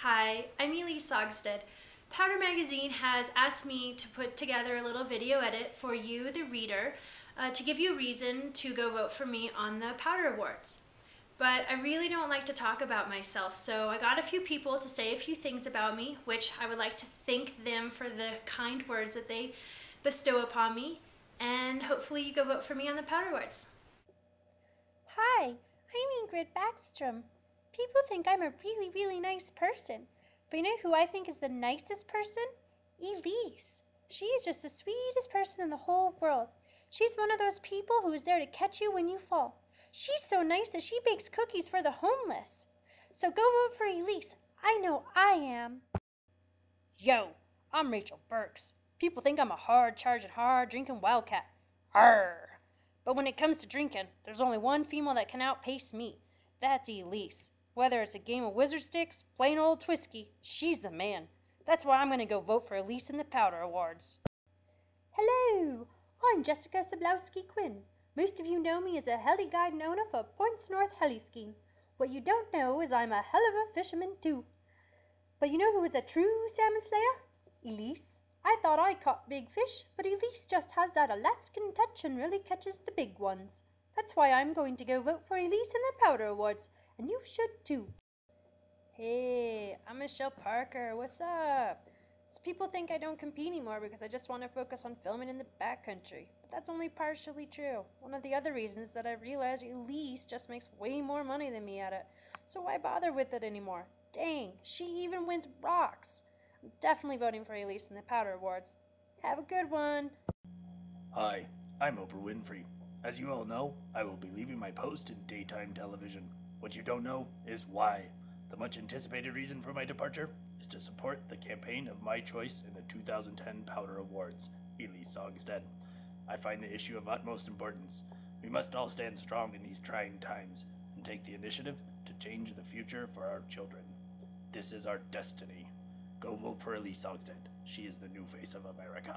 Hi, I'm Elyse Saugstad. Powder Magazine has asked me to put together a little video edit for you, the reader, uh, to give you a reason to go vote for me on the Powder Awards. But I really don't like to talk about myself, so I got a few people to say a few things about me, which I would like to thank them for the kind words that they bestow upon me, and hopefully you go vote for me on the Powder Awards. Hi, I'm Ingrid Backstrom. People think I'm a really, really nice person. But you know who I think is the nicest person? Elyse. She is just the sweetest person in the whole world. She's one of those people who is there to catch you when you fall. She's so nice that she bakes cookies for the homeless. So go vote for Elyse. I know I am. Yo, I'm Rachael Burks. People think I'm a hard charging, hard drinking wildcat. Arr! But when it comes to drinking, there's only one female that can outpace me. That's Elyse. Whether it's a game of wizard sticks, plain old twisky, she's the man. That's why I'm going to go vote for Elyse in the Powder Awards. Hello, I'm Jessica Sobolowski Quinn. Most of you know me as a heli guide and owner for Points North Heli Skiing. What you don't know is I'm a hell of a fisherman too. But you know who is a true salmon slayer? Elyse. I thought I caught big fish, but Elyse just has that Alaskan touch and really catches the big ones. That's why I'm going to go vote for Elyse in the Powder Awards and you should too. Hey, I'm Michelle Parker. What's up? So people think I don't compete anymore because I just want to focus on filming in the backcountry. But that's only partially true. One of the other reasons is that I realized Elyse just makes way more money than me at it. So why bother with it anymore? Dang, she even wins rocks. I'm definitely voting for Elyse in the Powder Awards. Have a good one. Hi, I'm Oprah Winfrey. As you all know, I will be leaving my post in daytime television. What you don't know is why. The much anticipated reason for my departure is to support the campaign of my choice in the 2010 Powder Awards, Elyse Saugstad. I find the issue of utmost importance. We must all stand strong in these trying times and take the initiative to change the future for our children. This is our destiny. Go vote for Elyse Saugstad. She is the new face of America.